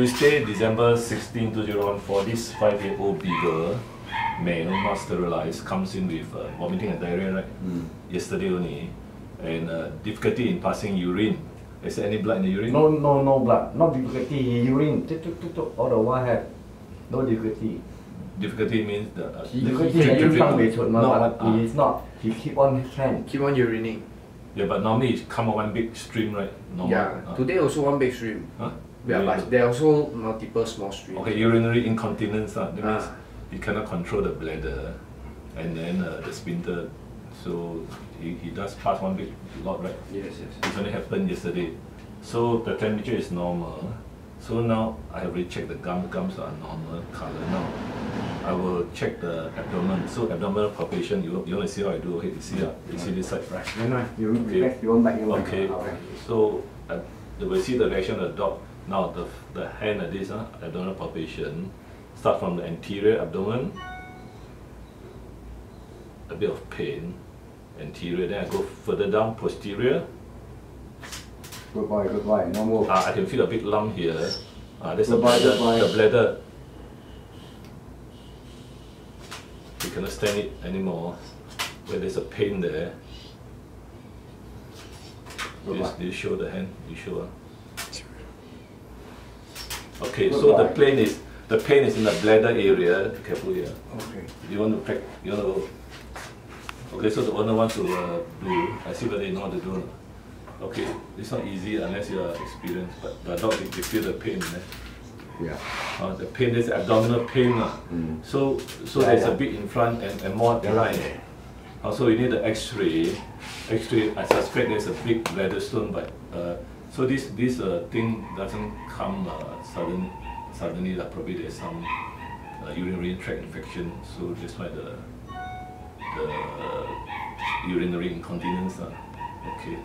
Tuesday, December 16, 2014, this five-year-old beagle, male, not sterilized, comes in with uh, vomiting and diarrhea, right? Mm. Yesterday only, and uh, difficulty in passing urine. Is there any blood in the urine? No, no, no blood. Not difficulty. He urine. Tuk, all the while have no difficulty. Difficulty means the uh, He- Difficulty he that you can't be told, No, no, what, but he is not. He keep on hand. Keep on urinating. Yeah, but normally it come out one big stream, right? Normal. Yeah. uh, Today also one big stream. huh? Yeah, but there are also multiple small streams. Okay, urinary incontinence, uh, that means Ah. he cannot control the bladder and then uh, the sphincter. So he, he does pass one big lot, right? Yes, yes. It only happened yesterday. So the temperature is normal. So now I have rechecked the gum. The gums are normal color now. I will check the abdomen. So abdominal palpation, you, you want to see how I do? Okay, you see, uh, you see this side? Right. No, no. You Okay. relax. You want back. You want Okay, back. so uh, you will see the reaction of the dog. Now the, the hand like this, uh, abdominal palpation, start from the anterior abdomen, a bit of pain, anterior, then I go further down, posterior, Good boy. Good boy. No more. uh, I can feel a big lump here, uh, there's a Goodbye, bladder, the bladder, you cannot stand it anymore, where there's a pain there, do you, do you show the hand, you show uh? Okay, so the pain is the pain is in the bladder area. Careful here. Okay. You want to crack? You want to? Okay, so the owner wants to uh, do. I see whether you know what to do. Okay, it's not easy unless you are experienced. But the dog they, they feel the pain. Eh? Yeah. Uh, the pain is abdominal pain. Uh. Mm. So so Yeah, there's yeah. a bit in front and, and more behind. right. Also, you need the X-ray. X-ray. I suspect there's a big bladder stone, but uh, so this this uh, thing doesn't come uh, sudden suddenly. Like probably there's some uh, urinary tract infection. So that's why the the urinary incontinence. Uh. Okay.